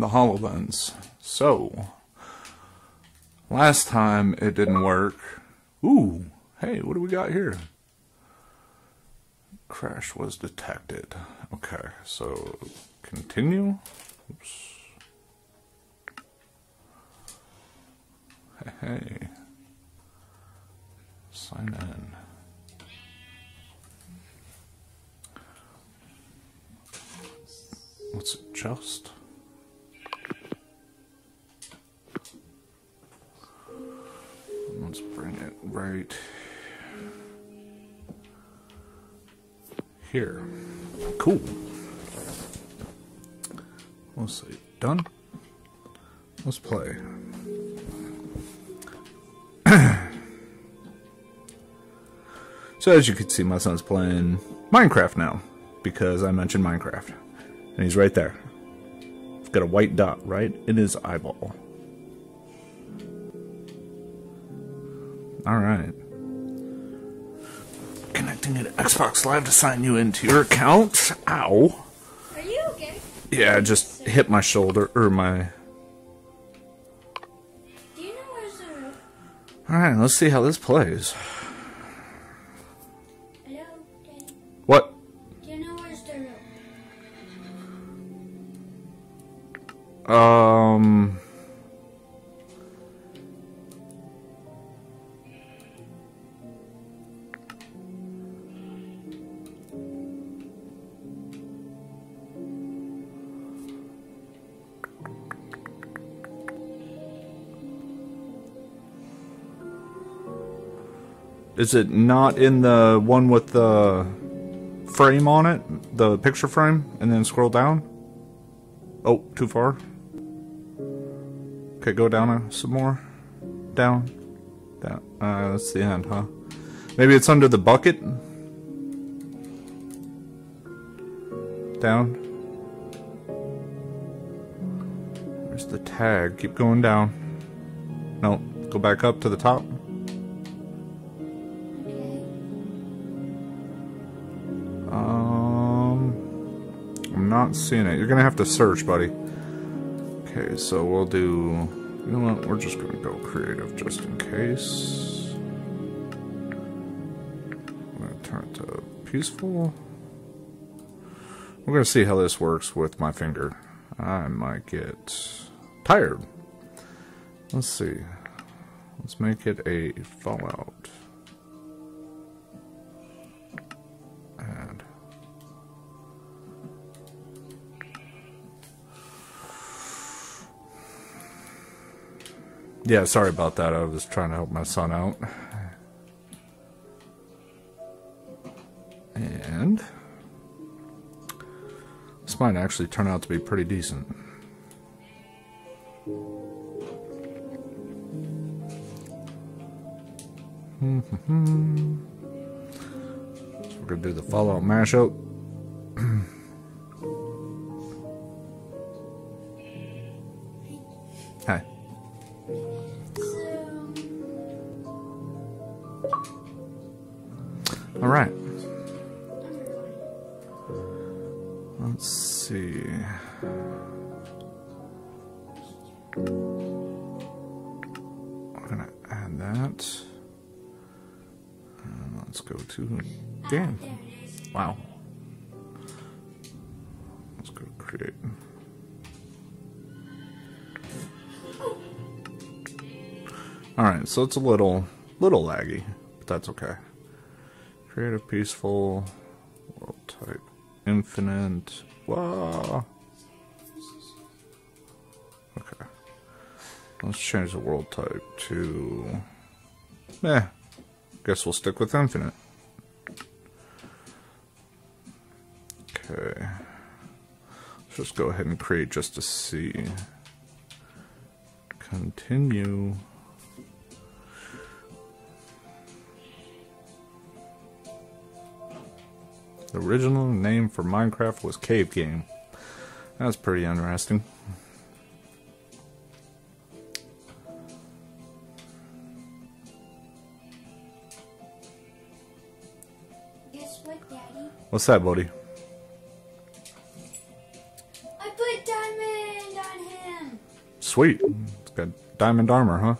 the HoloLens. So, last time it didn't work. Ooh, hey, what do we got here? Crash was detected. Okay, so continue. Oops. Hey, hey. Sign in. What's it. Let's right here. Cool. Let's see. Done. Let's play. so as you can see, my son's playing Minecraft now because I mentioned Minecraft. And he's right there. He's got a white dot right in his eyeball. Alright. Connecting to Xbox Live to sign you into your account. Ow. Are you okay? Yeah, I just hit my shoulder, or my... Do you know where's the? Alright, let's see how this plays. Hello, Daddy. What? Do you know where's the rope? Um... Is it not in the one with the frame on it? The picture frame? And then scroll down? Oh, too far? Okay, go down some more. Down. Down. Uh, that's the end, huh? Maybe it's under the bucket? Down. There's the tag. Keep going down. No, go back up to the top. Not seeing it. You're gonna have to search, buddy. Okay, so we'll do. You know what? We're just gonna go creative just in case. I'm gonna turn it to peaceful. We're gonna see how this works with my finger. I might get tired. Let's see. Let's make it a Fallout. Yeah, sorry about that. I was trying to help my son out. And this might actually turn out to be pretty decent. So we're gonna do the Fallout mashup. Hi. All right. Let's see. We're gonna add that. And let's go to game. there it is. Wow. Let's go create. All right, so it's a little, little laggy, but that's okay. Create a peaceful world type, infinite. Wow. Okay. Let's change the world type to. Eh. Guess we'll stick with infinite. Okay. Let's just go ahead and create just to see. Continue. The original name for Minecraft was Cave Game. That's pretty interesting. Guess what, Daddy? What's that, buddy? I put diamond on him. Sweet. It's got diamond armor, huh?